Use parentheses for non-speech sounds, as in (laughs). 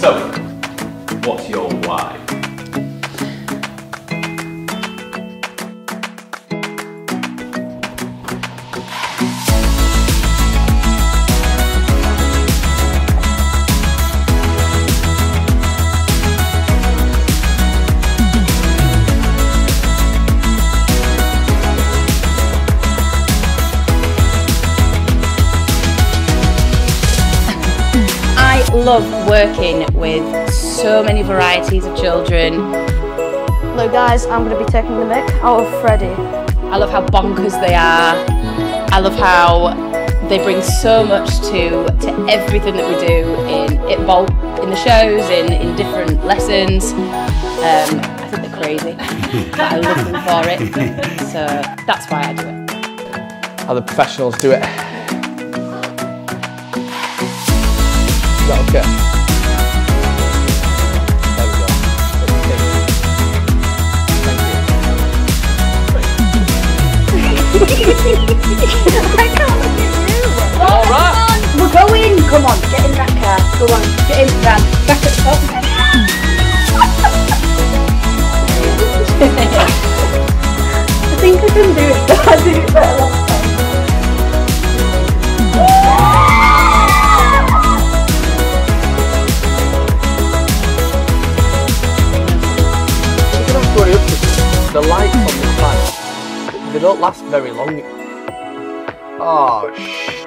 싸움 love working with so many varieties of children. Hello guys, I'm going to be taking the mic out of Freddie. I love how bonkers they are. I love how they bring so much to to everything that we do in it Bolt in the shows, in, in different lessons. Um, I think they're crazy. But (laughs) I love them for it. So that's why I do it. How the professionals do it. Is okay? There we go. Thank you. All right. We're going! Come on, get in that car. Go on, get in, Van. Back at the top. the lights on this patch, they don't last very long. Oh, shh.